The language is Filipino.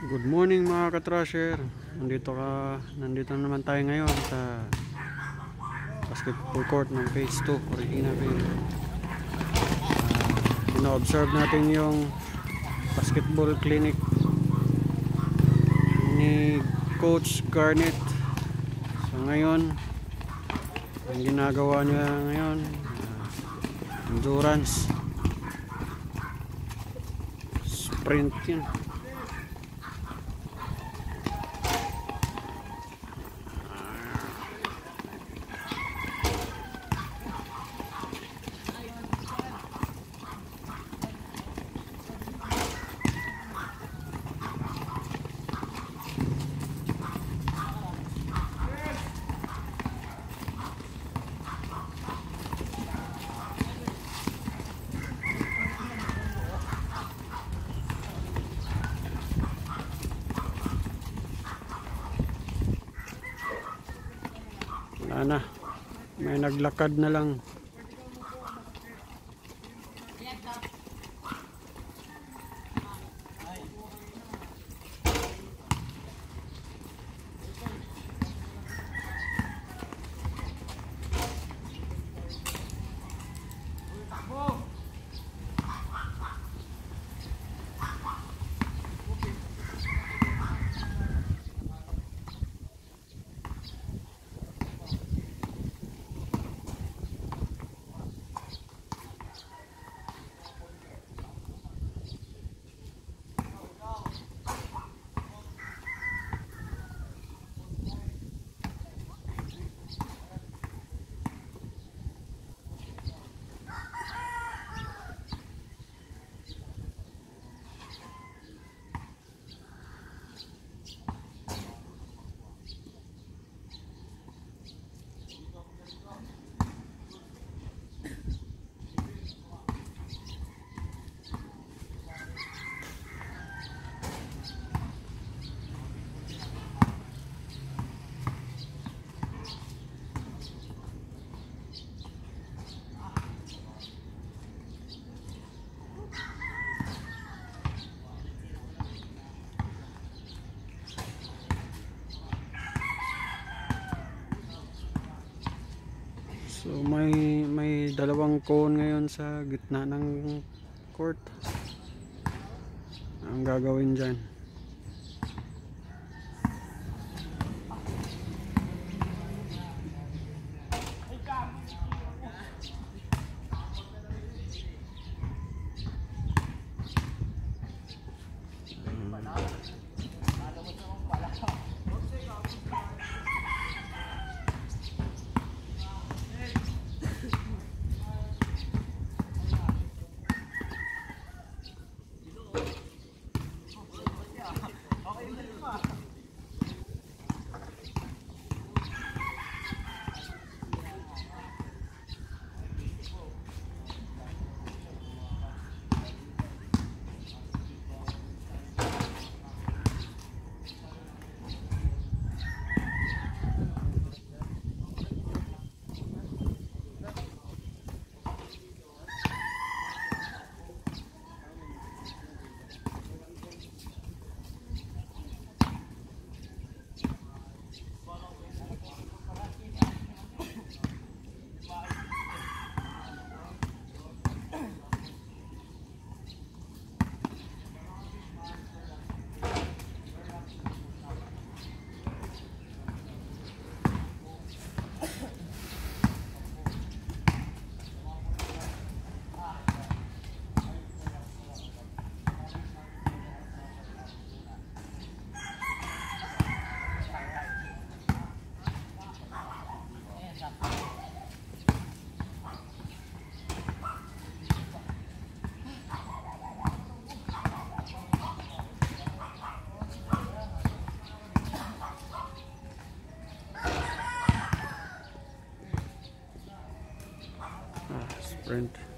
Good morning mga katrasher. Nandito ka, nandito naman tayo ngayon sa basketball court ng phase 2, Corregina Bay. Uh, ina-observe natin yung basketball clinic ni Coach Garnett. So ngayon, ang ginagawa niya ngayon, uh, endurance. Sprint yun. Na. May naglakad na lang. So may may dalawang cone ngayon sa gitna ng court. Ang gagawin diyan. Ah, sprint.